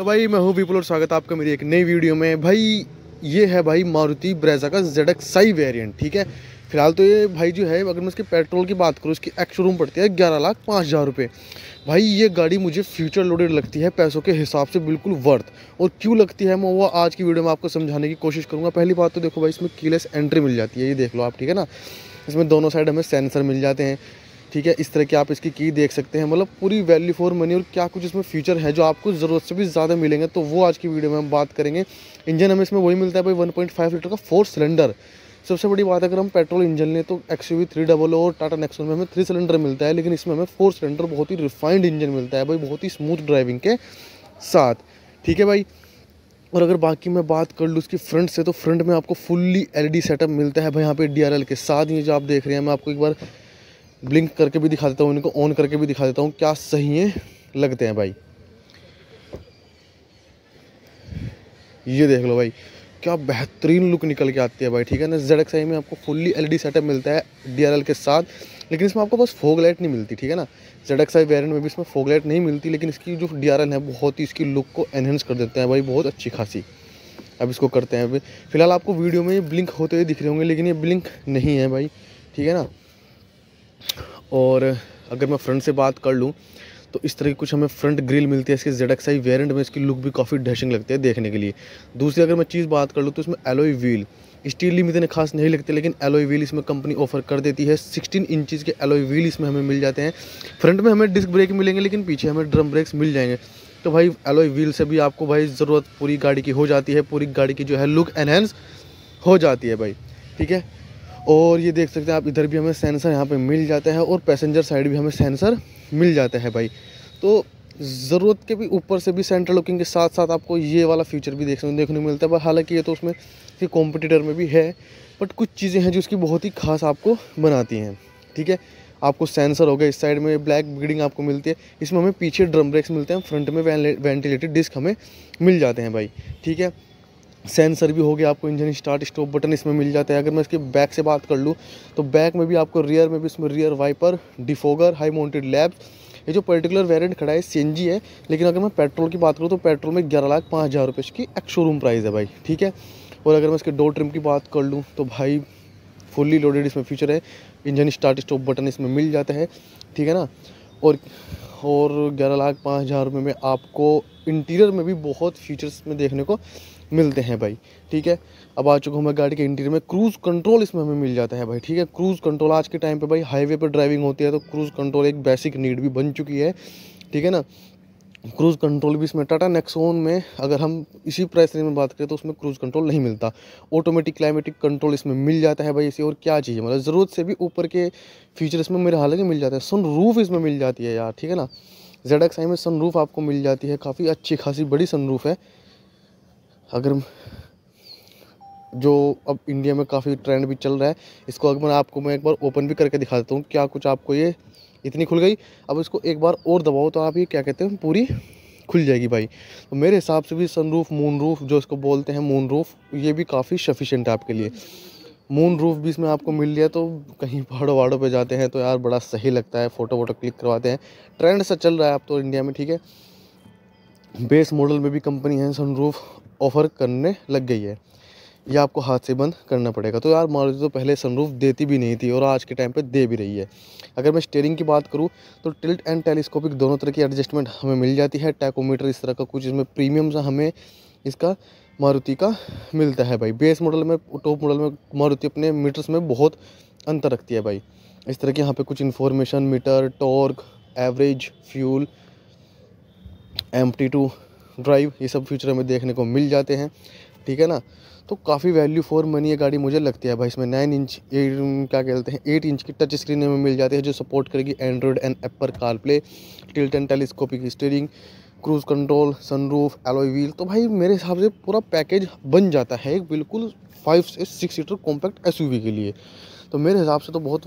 तो भाई मैं हूँ विपुल और स्वागत है आपका मेरी एक नई वीडियो में। भाई, ये है भाई मारुति ब्रेजा का जेड एक्स साई वेरियंट ठीक है? फ़िलहाल तो ये भाई जो है, अगर मैं इसके पेट्रोल की बात करूँ इसकी एक्स शोरूम पड़ती है ग्यारह लाख पाँच हज़ार रुपये भाई, ये गाड़ी मुझे फ्यूचर लोडेड लगती है, पैसों के हिसाब से बिल्कुल वर्थ और क्यों लगती है, मैं वो आज की वीडियो में आपको समझाने की कोशिश करूँगा। पहली बात तो देखो भाई, इसमें कीलेस एंट्री मिल जाती है, ये देख लो आप, ठीक है ना? इसमें दोनों साइड हमें सेंसर मिल जाते हैं। ठीक है, इस तरह की आप इसकी की देख सकते हैं। मतलब पूरी वैल्यू फॉर मनी और क्या कुछ इसमें फीचर है जो आपको ज़रूरत से भी ज़्यादा मिलेंगे तो वो आज की वीडियो में हम बात करेंगे। इंजन हमें इसमें वही मिलता है भाई वन लीटर का फोर सिलेंडर सबसे बड़ी बात, अगर हम पेट्रोल इंजन लें तो एक्स यू थ्री डबल और टाटा नेक्सन में हमें थ्री सिलेंडर मिलता है, लेकिन इसमें हमें फोर सिलेंडर बहुत ही रिफाइंड इंजन मिलता है भाई, बहुत ही स्मूथ ड्राइविंग के साथ। ठीक है भाई? और अगर बाकी मैं बात कर लूँ उसकी फ्रंट से तो फ्रंट में आपको फुल्ली एलईडी सेटअप मिलता है भाई, यहाँ पे डीआरएल के साथ। ये जो आप देख रहे हैं, मैं आपको एक बार ब्लिंक करके भी दिखा देता हूँ, इनको ऑन करके भी दिखा देता हूँ, क्या सही है, लगते हैं भाई। ये देख लो भाई, क्या बेहतरीन लुक निकल के आती है भाई, ठीक है ना? जेड एक्स में आपको फुल्ली एलईडी सेटअप मिलता है डीआरएल के साथ, लेकिन इसमें आपको बस फोग लाइट नहीं मिलती, ठीक है ना? जेड एक्स वेरियंट में भी इसमें फोग लाइट नहीं मिलती, लेकिन इसकी जो डीआरएल है, बहुत ही इसकी लुक को एनहेंस कर देते हैं भाई, बहुत अच्छी खासी। अब इसको करते हैं फ़िलहाल आपको वीडियो में ये ब्लिंक होते हुए दिख रहे होंगे, लेकिन ये ब्लिंक नहीं है भाई, ठीक है ना? और अगर मैं फ्रंट से बात कर लूँ तो इस तरह की कुछ हमें फ्रंट ग्रिल मिलती है, इसके जेड एक्स आई वेरियंट में इसकी लुक भी काफ़ी डैशिंग लगती है देखने के लिए। दूसरी अगर मैं चीज़ बात कर लूँ तो इसमें एलोई व्हील स्टील में इतने खास नहीं लगते, लेकिन एलोई व्हील इसमें कंपनी ऑफ़र कर देती है। 16 इंचज़ के एलोई व्हील इसमें हमें मिल जाते हैं। फ्रंट में हमें डिस्क ब्रेक मिलेंगे, लेकिन पीछे हमें ड्रम ब्रेक्स मिल जाएँगे। तो भाई एलोई व्हील से भी आपको भाई ज़रूरत पूरी गाड़ी की हो जाती है, पूरी गाड़ी की जो है लुक एनहेंस हो जाती है भाई, ठीक है? और ये देख सकते हैं आप, इधर भी हमें सेंसर यहाँ पे मिल जाता है और पैसेंजर साइड भी हमें सेंसर मिल जाता है भाई। तो ज़रूरत के भी ऊपर से भी सेंट्रल लुकिंग के साथ साथ आपको ये वाला फीचर भी देखने देखने को मिलता है। हालाँकि ये तो उसमें कि कॉम्पिटिटर में भी है बट कुछ चीज़ें हैं जो उसकी बहुत ही खास आपको बनाती हैं, ठीक है? आपको सेंसर हो गया इस साइड में ब्लैक ब्रीडिंग आपको मिलती है। इसमें हमें पीछे ड्रम ब्रेक्स मिलते हैं फ्रंट में वेंटिलेटेड डिस्क हमें मिल जाते हैं भाई, ठीक है? सेंसर भी हो गया, आपको इंजन स्टार्ट स्टॉप बटन इसमें मिल जाता है। अगर मैं इसके बैक से बात कर लूँ तो बैक में भी आपको रियर में भी इसमें rear wiper defogger high mounted lamp ये जो पर्टिकुलर वेरिएंट खड़ा है सीएनजी है, लेकिन अगर मैं पेट्रोल की बात करूँ तो पेट्रोल में ग्यारह लाख पाँच हज़ार रुपये इसकी एक्स शोरूम प्राइस है भाई, ठीक है? और अगर मैं इसके डोर ट्रिम की बात कर लूँ तो भाई फुल्ली लोडेड इसमें फीचर है, इंजन स्टार्ट स्टॉप बटन इसमें मिल जाता है, ठीक है ना? और और ग्यारह लाख पाँच हज़ार रुपये में आपको इंटीरियर में भी बहुत फीचर्स में देखने को मिलते हैं भाई, ठीक है? अब आ चुका हूँ मैं गाड़ी के इंटीरियर में। क्रूज़ कंट्रोल इसमें हमें मिल जाता है भाई, ठीक है? क्रूज़ कंट्रोल आज के टाइम पे भाई हाईवे पर ड्राइविंग होती है तो क्रूज़ कंट्रोल एक बेसिक नीड भी बन चुकी है, ठीक है ना? क्रूज़ कंट्रोल भी इसमें टाटा नेक्सोन में, अगर हम इसी प्राइस रेंज में बात करें तो उसमें क्रूज़ कंट्रोल नहीं मिलता। ऑटोमेटिक क्लाइमेटिक कंट्रोल इसमें मिल जाता है भाई इसे और क्या चाहिए मतलब ज़रूरत से भी ऊपर के फीचर इसमें मेरे हालाँकि मिल जाता है। सन रूफ इसमें मिल जाती है यार, ठीक है ना? जेड एक्स आई में सन रूफ आपको मिल जाती है, काफ़ी अच्छी खासी बड़ी सन रूफ है। अगर जो अब इंडिया में काफ़ी ट्रेंड भी चल रहा है, इसको अगर मैं आपको मैं एक बार ओपन भी करके दिखा देता हूँ, क्या कुछ आपको ये इतनी खुल गई। अब इसको एक बार और दबाओ तो आप ये क्या कहते हैं, पूरी खुल जाएगी भाई। तो मेरे हिसाब से भी सनरूफ मून रूफ जो इसको बोलते हैं मून रूफ ये भी काफ़ी सफिशेंट है आपके लिए। मून रूफ भी इसमें आपको मिल लिया तो कहीं पहाड़ों वहाड़ों पे जाते हैं तो यार बड़ा सही लगता है फ़ोटो वोटो क्लिक करवाते हैं। ट्रेंड सा चल रहा है आप तो इंडिया में, ठीक है। बेस मॉडल में भी कंपनी है सनरूफ ऑफ़र करने लग गई है। ये आपको हाथ से बंद करना पड़ेगा। तो यार मारुति तो पहले सनरूफ देती भी नहीं थी और आज के टाइम पे दे भी रही है। अगर मैं स्टेयरिंग की बात करूँ तो टिल्ट एंड टेलीस्कोपिक दोनों तरह की एडजस्टमेंट हमें मिल जाती है। टैकोमीटर इस तरह का कुछ, इसमें प्रीमियम सा हमें इसका मारुति का मिलता है भाई। बेस मॉडल में टॉप मॉडल में मारुति अपने मीटर्स में बहुत अंतर रखती है भाई। इस तरह के यहाँ पे कुछ information meter torque average fuel M to drive, ये सब फ्यूचर हमें देखने को मिल जाते हैं, ठीक है ना? तो काफ़ी वैल्यू फॉर मनी ये गाड़ी मुझे लगती है भाई, इसमें नाइन इंच एट क्या कहते हैं एट इंच की टच स्क्रीन में मिल जाती है जो सपोर्ट करेगी Android and Apple CarPlay tilt and telescopic steering cruise control sunroof alloy wheel तो भाई मेरे हिसाब से पूरा पैकेज बन जाता है एक बिल्कुल फाइव से सिक्स सीटर कॉम्पैक्ट एसयूवी के लिए। तो मेरे हिसाब से तो बहुत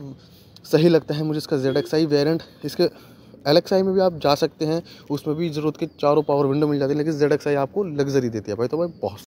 सही लगता है मुझे इसका जेड एक्स आई वेरियंट इसके एल में भी आप जा सकते हैं, उसमें भी ज़रूरत के चारों पावर विंडो मिल जाती है, लेकिन जेड आपको लग्जरी देती है भाई तो भाई बहुत